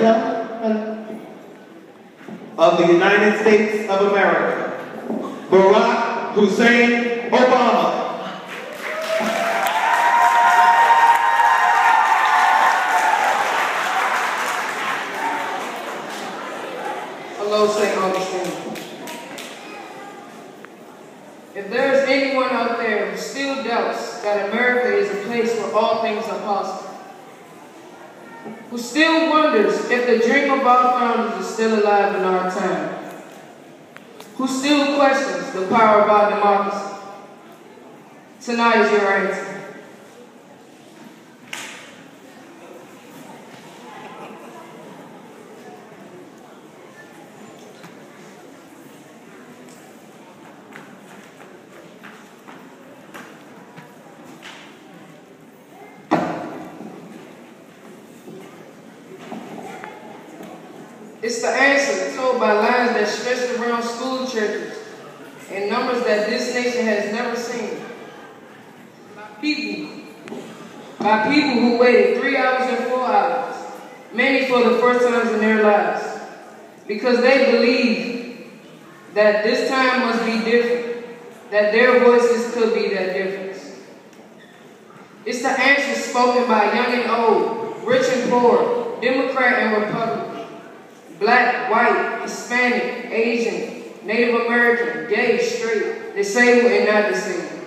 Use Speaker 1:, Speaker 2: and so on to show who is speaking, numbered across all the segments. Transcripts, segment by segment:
Speaker 1: Of the United States of America, Barack Hussein Obama.
Speaker 2: Hello, St. Augustine. If there is anyone out there who still doubts that America is a place where all things are possible, who still wonders if the dream of our founders is still alive in our time, who still questions the power of our democracy, tonight is your answer. It's the answer told by lines that stretched around school churches and numbers that this nation has never seen. By people, by people who waited three hours and four hours, many for the first times in their lives, because they believe that this time must be different, that their voices could be that difference. It's the answer spoken by young and old, rich and poor, Democrat and Republican black, white, Hispanic, Asian, Native American, gay, straight, disabled, and not disabled.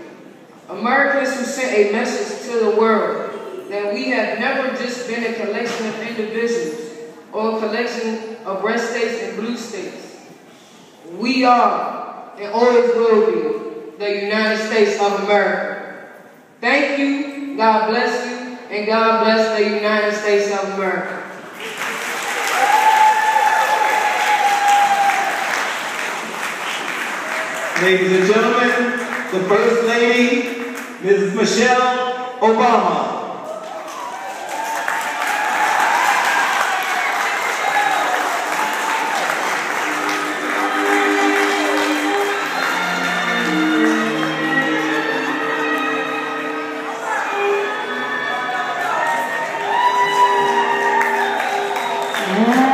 Speaker 2: Americans who sent a message to the world that we have never just been a collection of individuals or a collection of red states and blue states. We are, and always will be, the United States of America. Thank you, God bless you, and God bless the United States of America.
Speaker 1: Ladies and gentlemen, the First Lady, Mrs. Michelle Obama.
Speaker 3: Yeah.